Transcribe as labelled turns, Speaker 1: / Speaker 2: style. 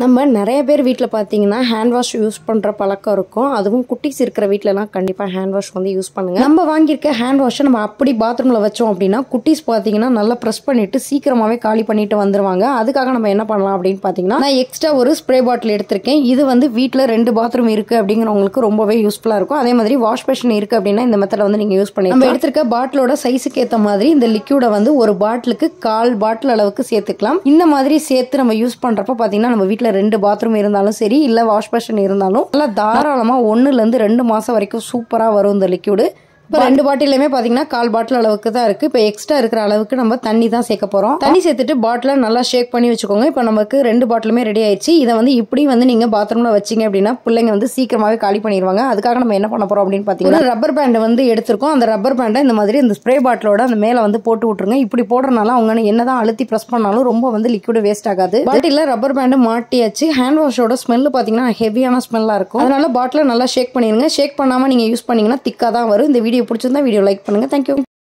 Speaker 1: நம்ம நிறைய பேர் வீட்டில் பார்த்தீங்கன்னா ஹேண்ட் வாஷ் யூஸ் பண்ணுற பழக்கம் இருக்கும். அதுவும் குட்டீஸ் இருக்கிற வீட்டிலலாம் கண்டிப்பாக ஹேண்ட் வாஷ் வந்து யூஸ் பண்ணுங்கள் நம்ம வாங்கியிருக்க ஹேண்ட் வாஷை நம்ம அப்படி பாத்ரூமில் வச்சோம் அப்படின்னா குட்டீஸ் பார்த்தீங்கன்னா நல்லா ப்ரெஸ் பண்ணிட்டு சீக்கிரமாகவே காலி பண்ணிட்டு வந்துருவாங்க. அதுக்காக நம்ம என்ன பண்ணலாம் அப்படின்னு பார்த்தீங்கன்னா நான் எக்ஸ்ட்ரா ஒரு ஸ்ப்ரே பாட்டில் எடுத்திருக்கேன். இது வந்து வீட்டில் ரெண்டு பாத்ரூம் இருக்குது அப்படிங்கிறவங்களுக்கு ரொம்பவே யூஸ்ஃபுல்லாக இருக்கும். அதே மாதிரி வாஷ் மிஷின் இருக்குது அப்படின்னா இந்த மெத்தடை வந்து நீங்கள் யூஸ் பண்ணி நம்ம எடுத்திருக்க பாட்டிலோட சைஸுக்கு ஏற்ற மாதிரி இந்த லிக்யூடை வந்து ஒரு பாட்டிலுக்கு கால் பாட்டில் அளவுக்கு சேர்த்துக்கலாம். இந்த மாதிரி சேர்த்து நம்ம யூஸ் பண்ணுறப்ப பார்த்தீங்கன்னா நம்ம வீட்டில் வீட்டில் ரெண்டு பாத்ரூம் இருந்தாலும் சரி இல்லை வாஷ் பேஷன் இருந்தாலும் நல்லா தாராளமாக ஒன்றுலேருந்து ரெண்டு மாதம் வரைக்கும் சூப்பராக வரும் இந்த லிக்யூடு இப்போ ரெண்டு பாட்டிலுமே பார்த்தீங்கன்னா கால் பாட்டில் அளவுக்கு தான் இருக்குது இப்போ எக்ஸ்ட்ரா இருக்கிற அளவுக்கு நம்ம தண்ணி தான் சேர்க்க போகிறோம் தண்ணி சேர்த்துட்டு பாட்டிலை நல்லா ஷேக் பண்ணி வச்சுக்கோங்க. இப்போ நமக்கு ரெண்டு பாட்டிலுமே ரெடி ஆயிடுச்சு. இதை வந்து இப்படி வந்து நீங்கள் பாத்ரூமில் வச்சிங்க அப்படின்னா பிள்ளைங்க வந்து சீக்கிரமாகவே காலி பண்ணிடுவாங்க அதுக்காக நம்ம என்ன பண்ண போகிறோம் அப்படின்னு பார்த்தீங்கன்னா ரப்பர் பேண்டை வந்து எடுத்திருக்கோம். அந்த ரப்பர் பேண்டை இந்த மாதிரி இந்த ஸ்ப்ரே பாட்டிலோட அந்த மேலே வந்து போட்டு விட்ருங்க இப்படி போடுறதுனால அவங்க என்னதான் அழுத்தி ப்ரெஸ் பண்ணாலும் ரொம்ப வந்து லிக்விட் வேஸ்ட் ஆகாது. பாட்டிலில் ரப்பர் பேண்டு மாட்டியாச்சு. ஹேண்ட் வாஷோட ஸ்மெல் பார்த்தீங்கன்னா ஹெவியான ஸ்மெல்லாக இருக்கும். அதனால பாட்டிலை நல்லா ஷேக் பண்ணிடுங்க ஷேக் பண்ணாமல் நீங்கள் யூஸ் பண்ணீங்கன்னா திக்காக தான் வரும். இந்த வீடியோ பிடிச்சிருந்தா வீடியோ லைக் பண்ணுங்கள் தேங்க்யூ